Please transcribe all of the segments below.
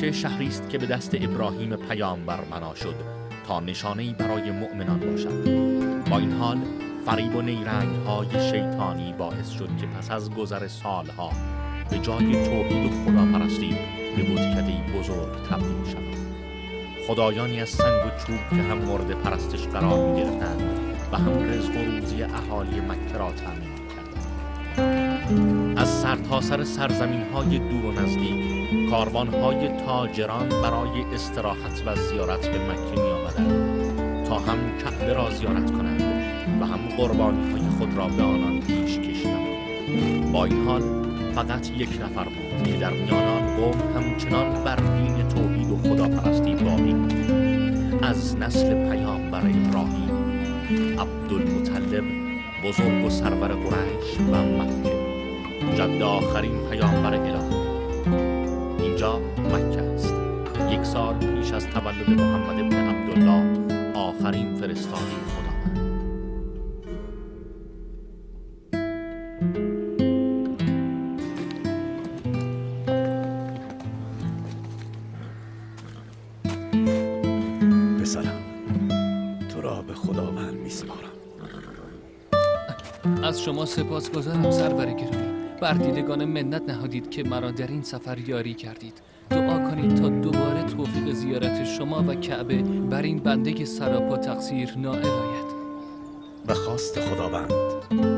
مکه شهری است که به دست ابراهیم پیامبر بنا شد تا نشانه برای مؤمنان باشد. با این حال فریب و نیرنگ های شیطانی باعث شد که پس از گذر سالها به جای توحید و خداپرستی به بزرگی بزرگ تبدیل شد خدایانی از سنگ و چوب که هم مورد پرستش قرار می گرفتند و هم رزق و روزی اهالی مکه را تامین از سرتاسر سر سرزمین های دور و نزدیک کاروان های تاجران برای استراحت و زیارت به مکه می آمدند تا هم کعبه را زیارت کنند و هم قربانی های خود را به آنان پیش کشیدند. با این حال فقط یک نفر بود که در میان آن قوم همچنان بر دین توحید و خداپرستی باقی از نسل پیامبر ابراهیم عبدالمطلب بزرگ و سرور قریش و مکه. جد آخرین پیامبر الهی اینجا مکه است. یک سال پیش از تولد محمد ابن عبدالله آخرین فرستاده خدا. پسرم تو را به خداوند میسپارم. از شما سپاس گذارم سرور گرامی. بر دیدگان منت نهادید که مرا در این سفر یاری کردید. دعا کنید تا دوباره توفیق زیارت شما و کعبه بر این بنده سراپا تقصیر نائل آید. به خواست خداوند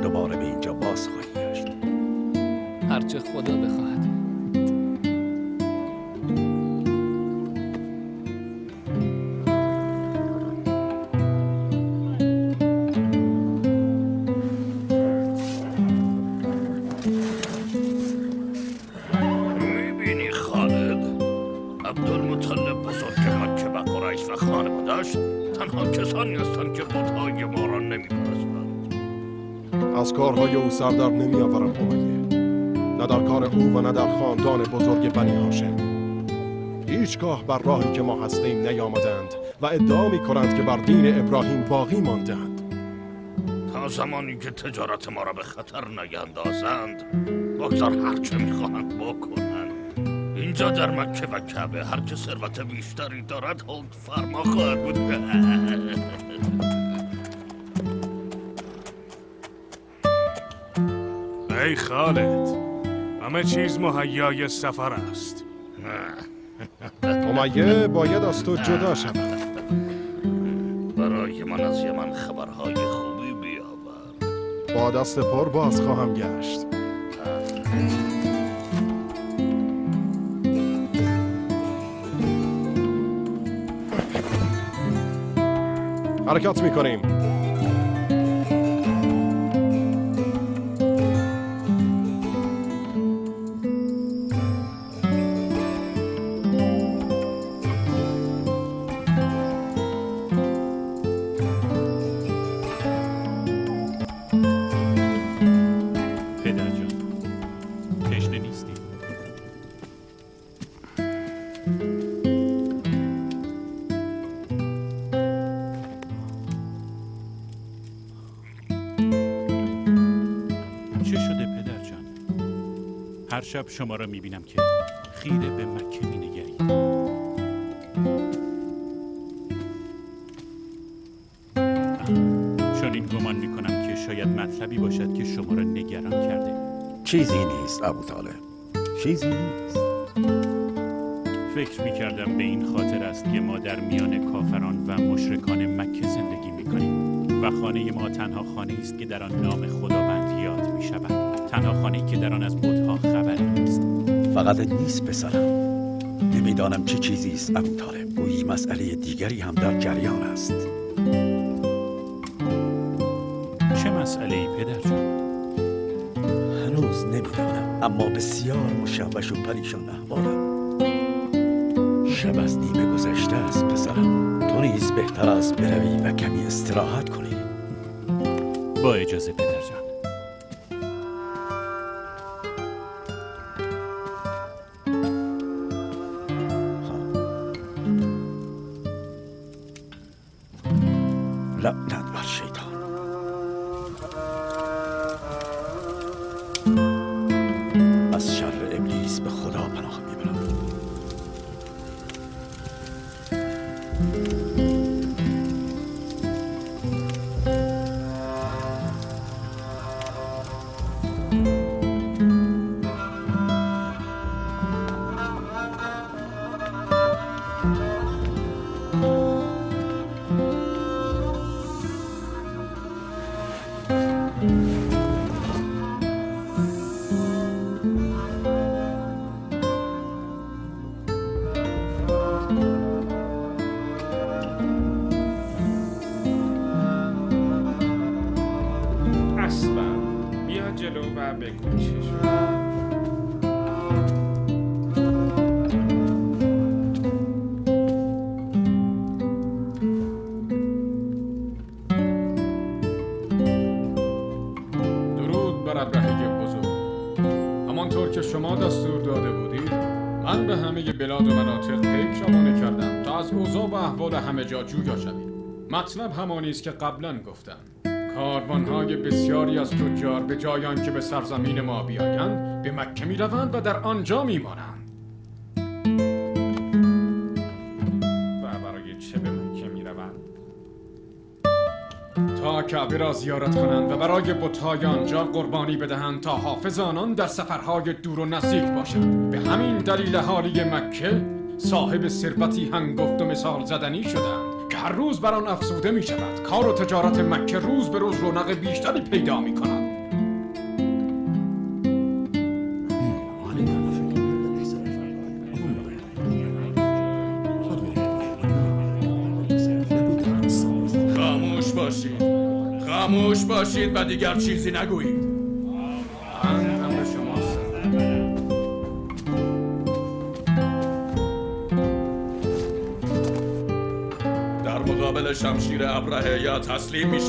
دوباره به اینجا باز خواهی گشت هرچه خدا بخواهد. از کارهای او سر در نمی آورم امیه نه در کار او و نه در خاندان بزرگ بنی هاشم هیچگاه بر راهی که ما هستیم نیامدند و ادعا می کنند که بر دین ابراهیم باقی ماندند تا زمانی که تجارت ما را به خطر نیندازند بگذار هرچه می‌خواهند بکنند اینجا در مکه و کعبه هر که ثروت بیشتری دارد حکم فرما خواهد بود. ای خالد همه چیز مهیای سفر است. امیه باید از تو جدا شود. برای من از یمن خبرهای خوبی بیاور. با دست پر باز خواهم گشت. حرکت می‌کنیم. شب شما را می‌بینم که خیره به مکه مینگرید چون این گمان می‌کنم که شاید مطلبی باشد که شما را نگران کرده. چیزی نیست ابو طالب. چیزی نیست. فکر می‌کردم به این خاطر است که ما در میان کافران و مشرکان مکه زندگی می‌کنیم و خانه ما تنها خانه است که در آن نام خداوند یاد می شود تنها خانه که در آن از فقط نیست پسرم. نمی‌دانم چه چیزی است ابو طالب. گویی مسئله دیگری هم در جریان است. چه مسئله ای پدر جان؟ هنوز نمی‌دانم اما بسیار مشوش و پریشان احوالم. شب از نیمه گذشته است پسرم. تو نیز بهتر است بروی و کمی استراحت کنی. با اجازه پدر جان. مطلب همانی است که قبلا گفتم. کاروانهای بسیاری از تجار به جای که به سرزمین ما بیایند به مکه می روند و در آنجا می مانند و برای چه به مکه می؟ تا کعبه را زیارت کنند و برای بتهای آنجا قربانی بدهند تا حافظ آنان در سفرهای دور و نزدیک باشند. به همین دلیل حالی مکه صاحب ثروتی هنگفت و مثال زدنی شدند. هر روز بر آن افزوده می شود کار و تجارت مکه روز به روز رونق بیشتری پیدا می کند خاموش باشید. خاموش باشید و دیگر چیزی نگویید. شمشیر ابرهه یا تسلیم می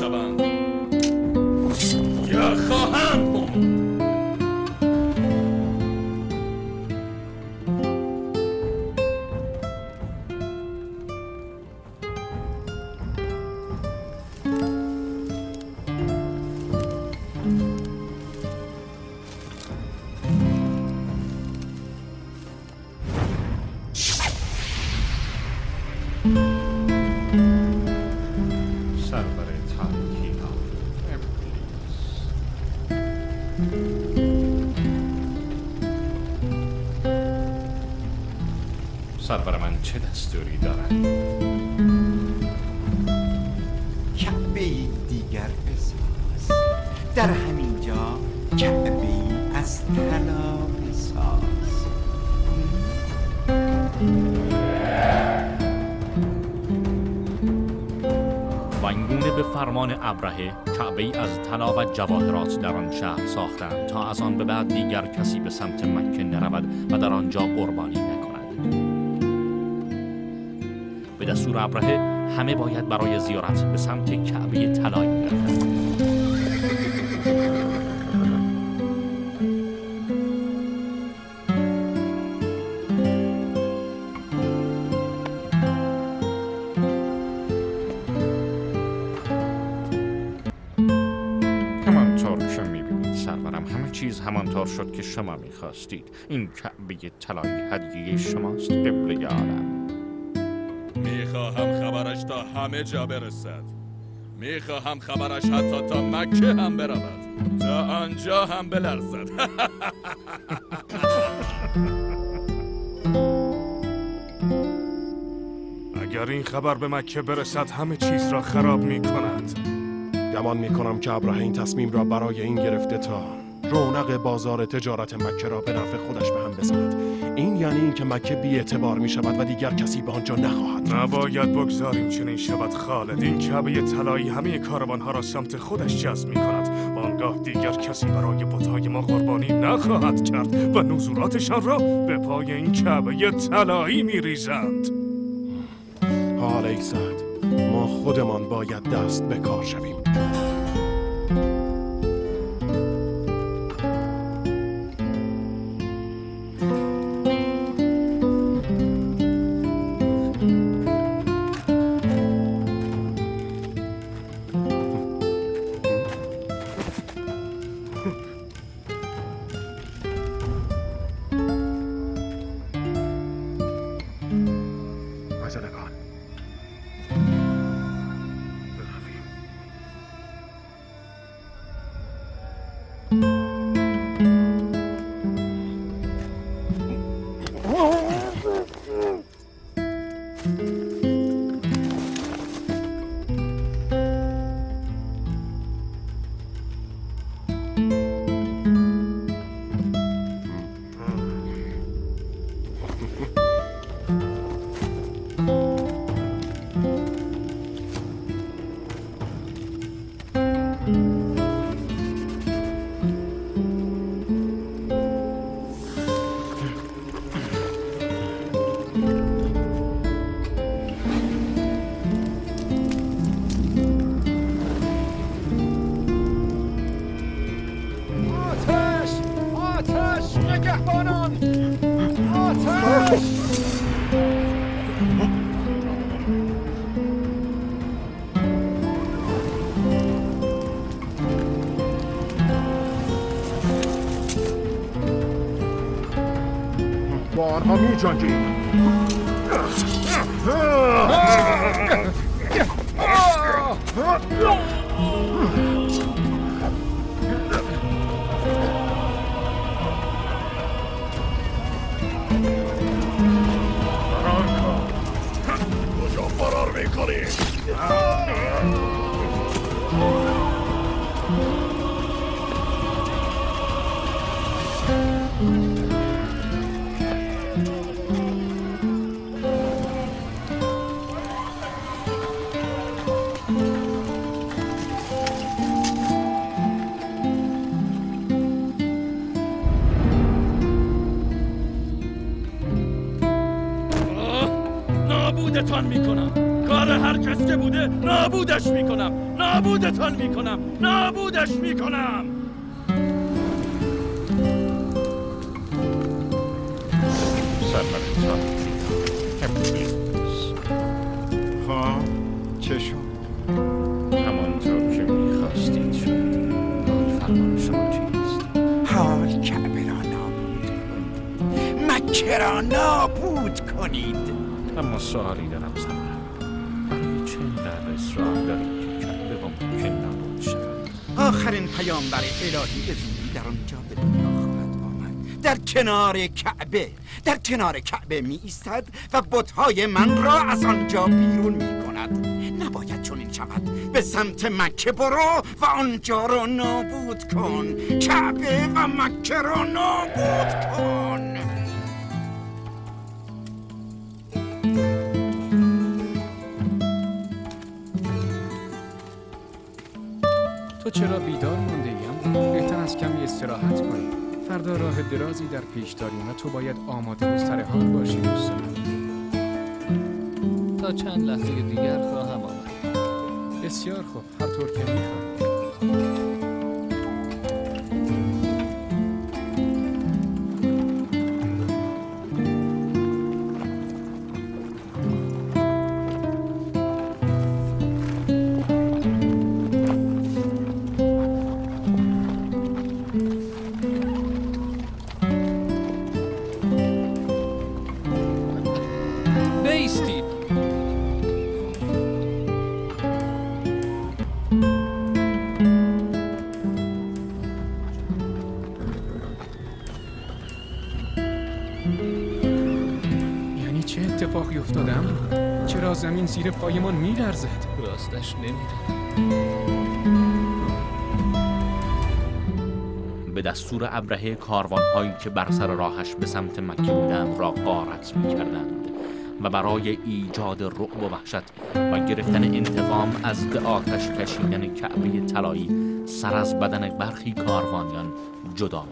چه دستوری دارد؟ کعبه ای دیگر بساز در همین جا کعبه ای از طلا بساز و اینگونه به فرمان ابرهه کعبه ای از طلا و جواهرات در آن شهر ساختند تا از آن به بعد دیگر کسی به سمت مکه نرود و در آنجا قربانی دستور ابرهه همه باید برای زیارت به سمت کعبه طلایی چیز همانطور شد که شما می‌خواستید. این کعبه طلایی هدیه شماست قبله عالم. می‌خواهم خبرش تا همه جا برسد. می‌خواهم خبرش حتی تا مکه هم برود. تا آنجا هم بلرزد. اگر این خبر به مکه برسد همه چیز را خراب می کند گمان می کنم که ابراهیم این تصمیم را برای این گرفته تا رونق بازار تجارت مکه را به نفع خودش به هم بزند. این یعنی اینکه مکه بی اعتبار می شود و دیگر کسی به آنجا نخواهد. نباید بگذاریم چنین شود خالد. این کعبه طلایی همه کاروانها را سمت خودش جذب می کند و آنگاه دیگر کسی برای بتهای ما قربانی نخواهد کرد و نزولاتشان را به پای این کعبه طلایی می ریزند حال ما خودمان باید دست به کار شویم. آنها می کجا فرار نابودش می‌کنم. نابودتان می‌کنم. نابودش می‌کنم. خب چه شد همانطور که می‌خواستید. شد حال فرمان شما چیست؟ حال کعبه را نابود کنید. مکه را نابود کنید. اما سوالی دارم سرورم اینقدر اصرار دارید که و ممکن نابود شود. آخرین پیامبر الهی به زودی در آنجا به دنیا خواهد آمد. در کنار کعبه در کنار کعبه می ایستد و بتهای من را از آنجا بیرون می کند نباید چنین شود. به سمت مکه برو و آنجا را نابود کن. کعبه و مکه را نابود کن. تو چرا بیدار مونده ایم؟ بهتر از کمی استراحت کنی فردا راه درازی در پیش داریم و تو باید آماده و سر حال باشی دوستان تا چند لحظه دیگر خواهم آمد. بسیار خوب. هر طور که می‌خوای زمین زیر پایمان میلرزد؟ راستش نمی‌دونم به دستور ابرهه کاروانهایی که بر سر راهش به سمت مکه بودند را غارت می کردند و برای ایجاد رعب و وحشت و گرفتن انتقام از به آتش کشیدن کعبه طلایی سر از بدن برخی کاروانیان جدا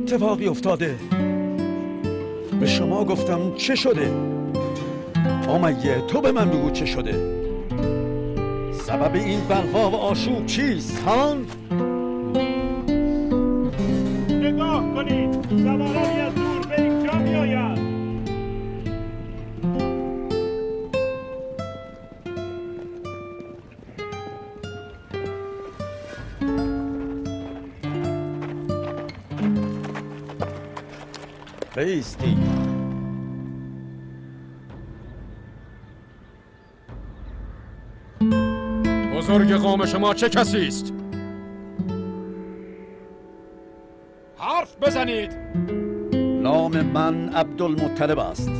اتفاقی افتاده؟ به شما گفتم چه شده؟ آمیه تو به من بگو چه شده؟ سبب این بلوا و آشوب چیست هان؟ بیستی بزرگ قوم شما چه کسی است؟ حرف بزنید نام من عبدالمطلب است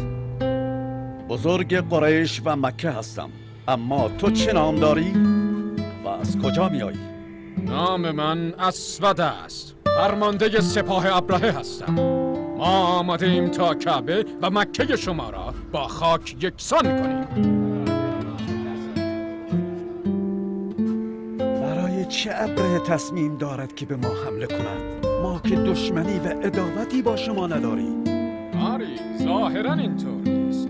بزرگ قریش و مکه هستم اما تو چه نام داری؟ و از کجا میایی؟ نام من اسود است فرمانده سپاه ابرهه هستم ما ایم تا کعبه و مکه شما را با خاک یکسان کنیم. برای چه ابره تصمیم دارد که به ما حمله کند؟ ما که دشمنی و اداوتی با شما نداریم. آری ظاهرا اینطور نیست.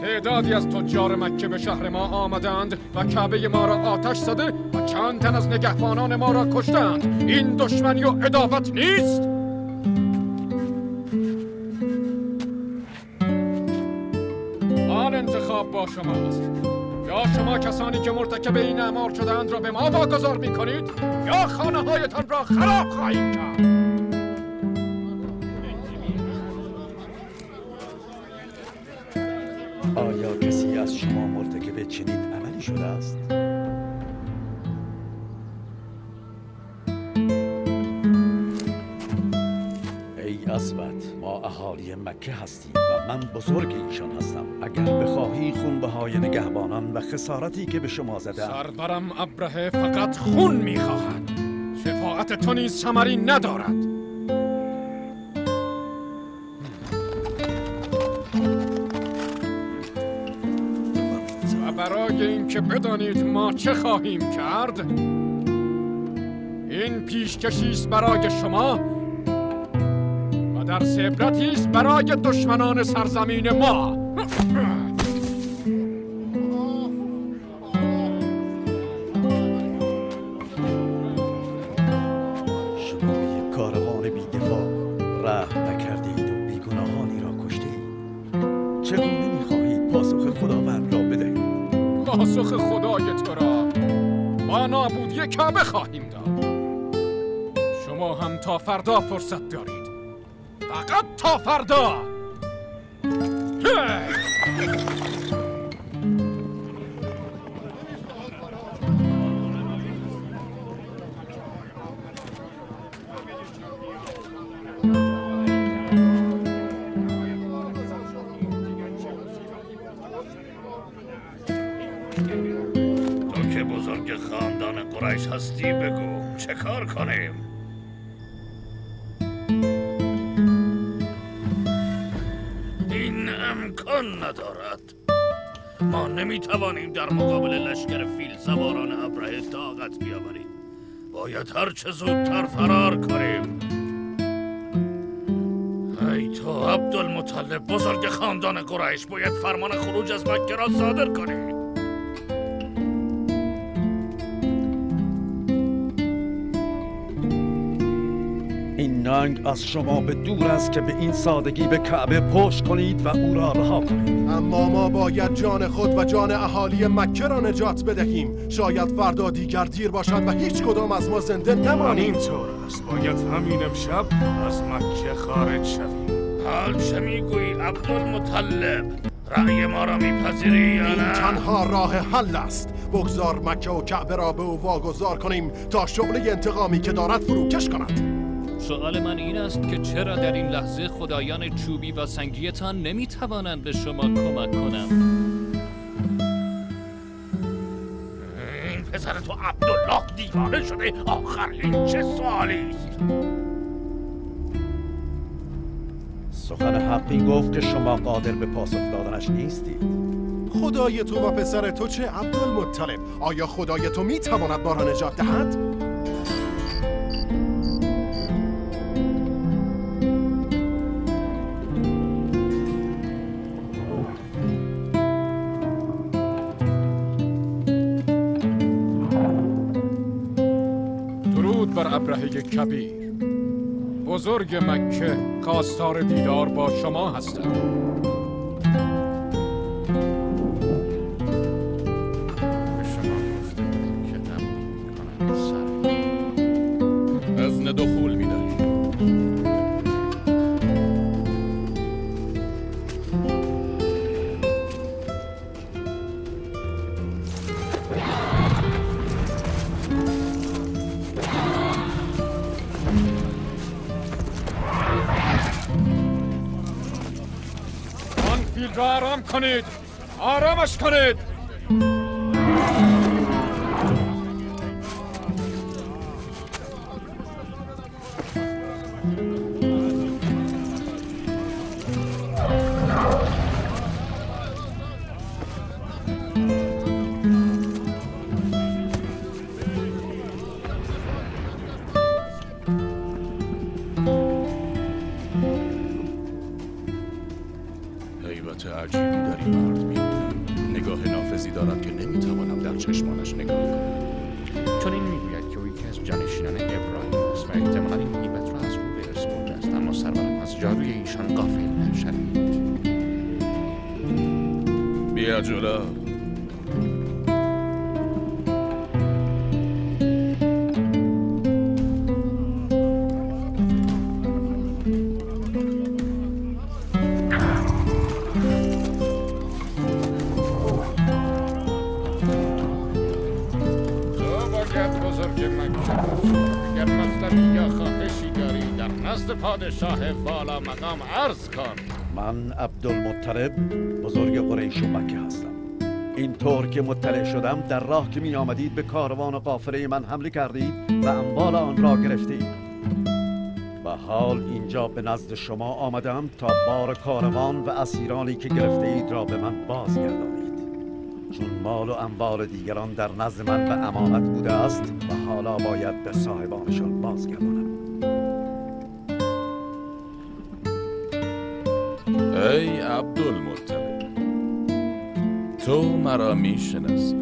تعدادی از تجار مکه به شهر ما آمدند و کعبه ما را آتش زده و چند تن از نگهبانان ما را کشتند. این دشمنی و عداوت نیست! انتخاب با شماست یا شما کسانی که مرتکب این اعمال شدهاند را به ما واگذار می کنید یا خانه هایتان را خراب خواهیم کرد آیا کسی از شما مرتکب چنین عملی شده است؟ اسود ما اهالی مکه هستیم و من بزرگ ایشان هستم. اگر بخواهی خونبه های نگهبانان و خسارتی که به شما زده سرورم ابرهه فقط خون می‌خواهد. شفاعت تو نیز ثمری ندارد. و برای اینکه بدانید ما چه خواهیم کرد این پیشکشی است برای شما و در عبرتی است برای دشمنان سرزمین ما. شما کاروان بیدفاع رحم نکردید و بیگناهانی را کشتید. چگونه می‌خواهید پاسخ خداوند را بدهید؟ پاسخ خدای تو را ما نابودی کعبه خواهیم داد. شما هم تا فردا فرصت دارید. فقط تا فردا! تو که بزرگ خاندان قریش هستی بگو چه کار کنیم ندارد. ما نمی‌توانیم در مقابل لشکر فیل سواران ابره طاقت بیاوریم. باید هر چه زودتر فرار کنیم. ای تو عبدالمطلب بزرگ خاندان قریش باید فرمان خروج از مکه را صادر کنی. ننگ از شما به دور است که به این سادگی به کعبه پشت کنید و او را رها کنید. اما ما باید جان خود و جان اهالی مکه را نجات بدهیم. شاید فردا دیگر دیر باشد و هیچ کدام از ما زنده نمانیم. اینطور است. باید همین امشب از مکه خارج شویم. حال چه می‌گویی عبدالمطلب؟ رأی ما را میپذیری یا این نه؟ تنها راه حل است. بگذار مکه و کعبه را به او واگذار کنیم تا شعله انتقامی که دارد فروکش کند. سوال من این است که چرا در این لحظه خدایان چوبی و سنگیتان نمی‌توانند به شما کمک کنند؟ این پسر تو عبدالله دیوانه شده. آخر این چه سوالی است؟ سخن حقی گفت که شما قادر به پاسخ دادنش نیستید. خدای تو و پسر تو چه عبدالمطلب. آیا خدای تو می‌تواند ما را نجات دهد؟ ابرهه کبیر. بزرگ مکه خواستار دیدار با شما هستم. پادشاه والا مقام عرض کن. من عبدالمطلب بزرگ قریش و مکه هستم. این طور که مطلع شدم در راه که می آمدید به کاروان و قافله من حمله کردید و اموال آن را گرفتید. و حال اینجا به نزد شما آمدم تا بار کاروان و اسیرانی که گرفته را به من بازگردانید. چون مال و اموال دیگران در نزد من به امانت بوده است و حالا باید به صاحبانشان بازگردانم. ای عبدالمطلب تو مرا می‌شناسی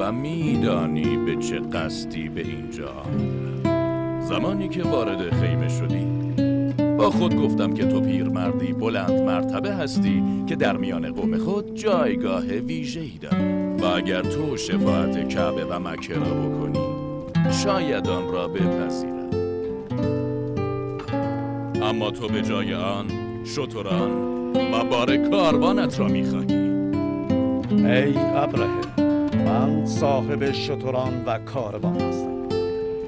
و میدانی به چه قصدی به اینجا زمانی که وارد خیمه شدی با خود گفتم که تو پیرمردی بلند مرتبه هستی که در میان قوم خود جایگاه ویژه‌ای داری. و اگر تو شفاعت کعبه و مکه را بکنی شاید آن را بپذیرم. اما تو به جای آن شتران و بار کاروانت را می‌خواهی. ای ابرهه من صاحب شتران و کاروان هستم.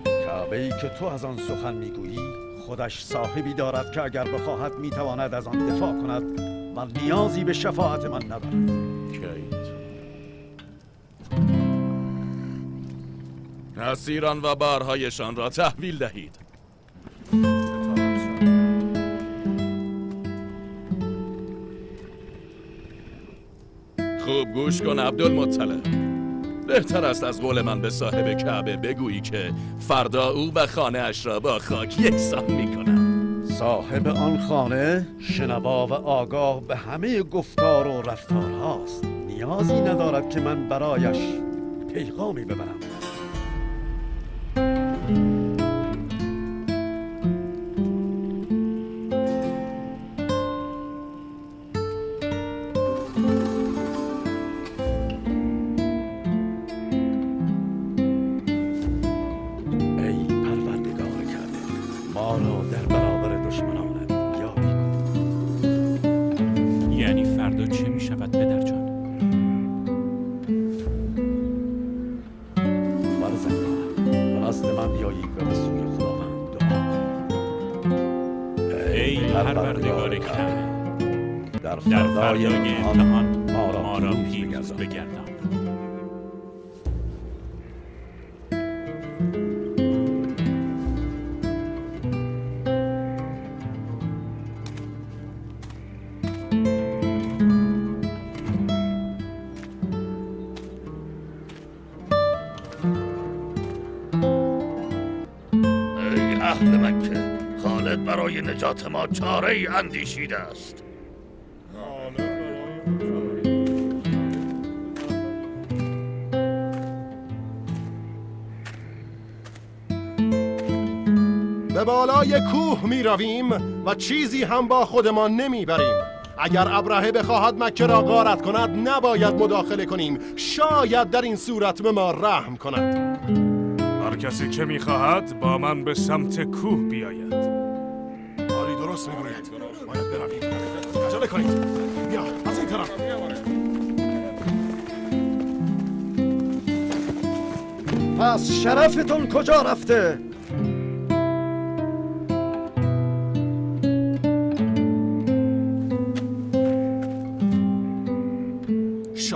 کعبه ای که تو از آن سخن می‌گویی خودش صاحبی دارد که اگر بخواهد می‌تواند از آن دفاع کند و نیازی به شفاعت من ندارد کیت اسیران و بارهایشان را تحویل دهید. خوب گوش کن عبدالمطلب. بهتر است از قول من به صاحب کعبه بگویی که فردا او و خانه اش را با خاک یکسان می کنم صاحب آن خانه شنوا و آگاه به همه گفتار و رفتارهاست. نیازی ندارد که من برایش پیغامی ببرم. فردای امتحان ما را پیروز بگردان. اهل مکه خالد برای نجات ما چاره ای اندیشیده است بالای کوه می رویم و چیزی هم با خودمان نمی بریم اگر ابرهه بخواهد مکه را غارت کند نباید مداخله کنیم. شاید در این صورت به ما رحم کند. هر کسی که می‌خواهد با من به سمت کوه بیاید. آری درست می‌گوید باید برویم. عجله کنید. بیا از این طرف. پس شرفتون کجا رفته؟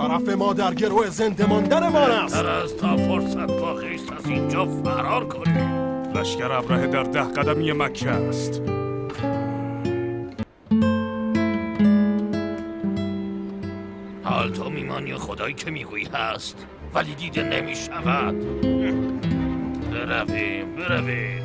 شرف ما در گروه زنده ماندنمان است. از تا فرصت باقی است از اینجا فرار کنیم. لشکر ابرهه در ده قدمی مکه است. حال تو میمانی و خدایی که می‌گویی هست ولی دیده نمی شود برویم برویم.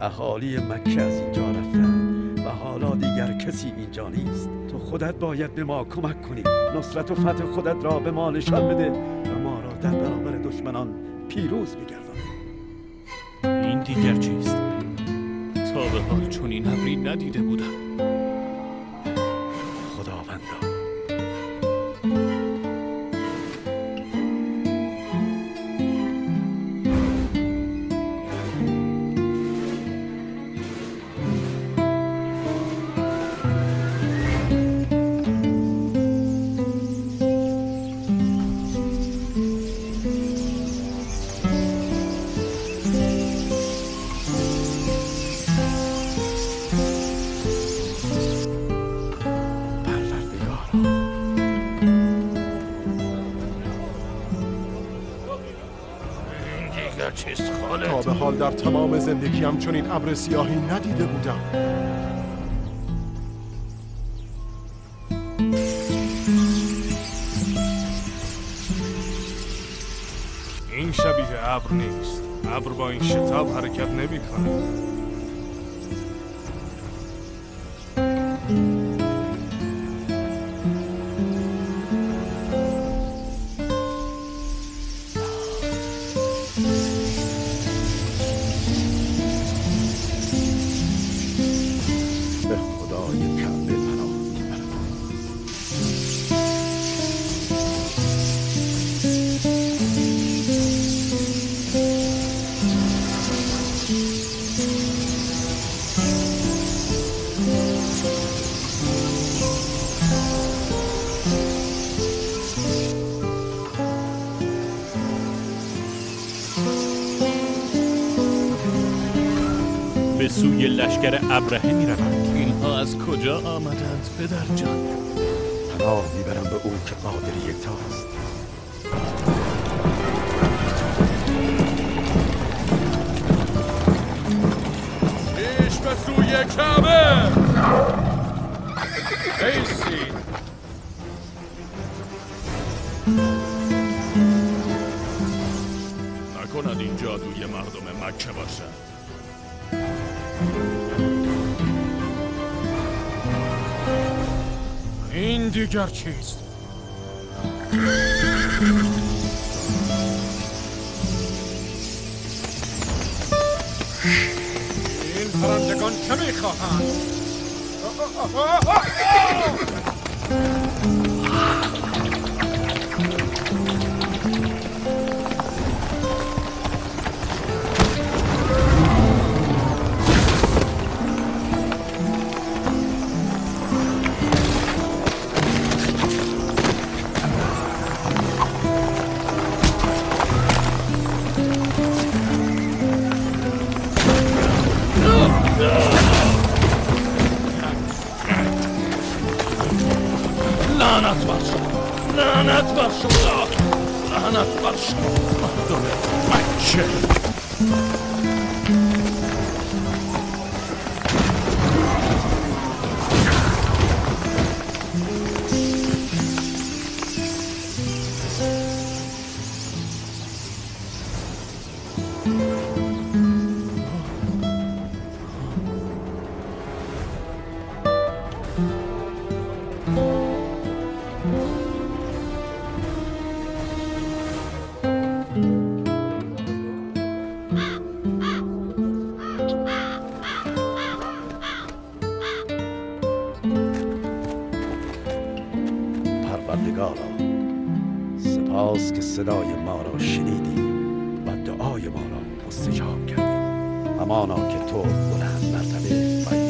اهالی مکه از اینجا رفتن و حالا دیگر کسی اینجا نیست. تو خودت باید به ما کمک کنی. نصرت و فتح خودت را به ما نشان بده و ما را در برابر دشمنان پیروز بگردان. این دیگر چیست؟ تا به حال چون این ابری ندیده بودم. دیگر چیست خالد تا به حال در تمام زندگیم چنین ابر سیاهی ندیده بودم. این شبیه ابر نیست. ابر با این شتاب حرکت نمی‌کنه به به سوی لشکر ابرهه می روند اینها از کجا آمدند پدر جان؟ پناه می‌برم به او که قادر یکتاست پیش به سوی کعبه! ایستید نکند این جادوی مردم مکه باشد. این دیگر چیست؟ این پرندگان چه می‌خواهند؟ پروردگارا سپاس که صدای ما را شنیدی و دعای ما را مستجاب کردی. همانا که تو بلند مرتبه و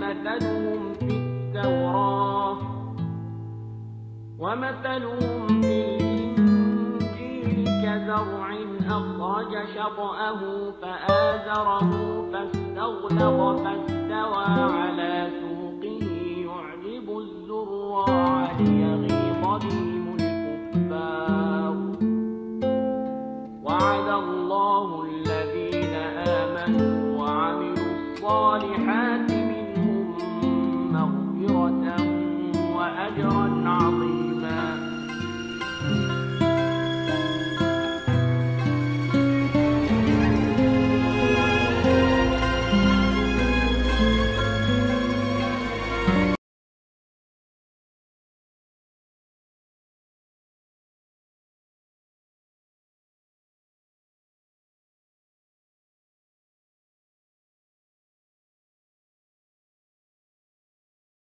مثلهم في التوراة ومثلهم في الإنجيل كزرع أخرج شطأه فآزره فاستغلظ فاستوى على سوقه يعجب الزراع ليغيظ بهم الكفار. وعد الله الذين آمنوا وعملوا الصالحات